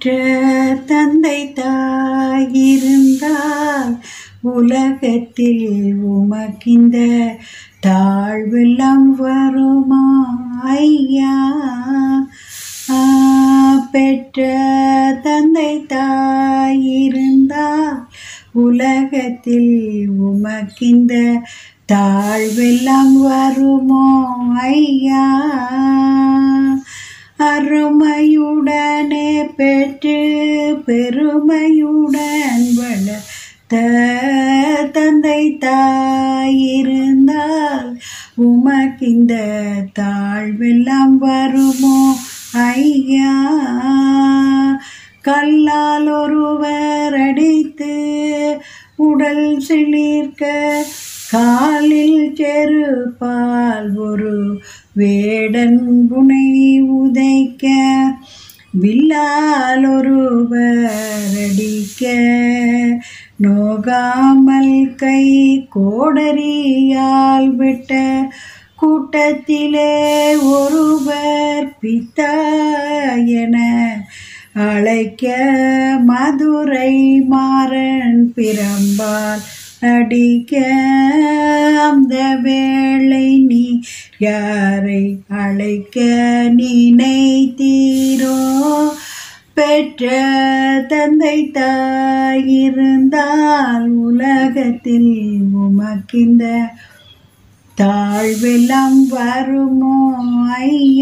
பெற்ற தந்தை தாயிருந்தால் உலகத்தில் உமக்கிந்த தாழ்வெல்லாம் வருமா ஐயா? பெற்ற தந்தை தாயிருந்தால் உலகத்தில் உமக்கிந்த தாழ்வெல்லாம் வருமோ ஐயா? தாயுடன் வளர்த்த தந்தை தாயிருந்தால் உமக்கிந்த தாழ்வெல்லாம் வருமோ ஐயா? கல்லால் ஒருவர் அடித்து உடல் சிலிர்க்க காலில் செருப்பால் ஒரு வேடன் புனை உதைக்க வில்லாலொருவரடிக்க நோகாமல் கை கோடரியால் விட்ட கூட்டத்திலே ஒருவர் பித்தா என அழைக்க மதுரை மாறன் பிரம்பால் அடிக்க அந்த வேளை நீ யாரை அழைக்க? நினைத்தீரோ பெற்ற தந்தை தாயிருந்தால் உலகத்தில் உமக்கிந்த தாழ்வெல்லாம் வருமோ? ஐயா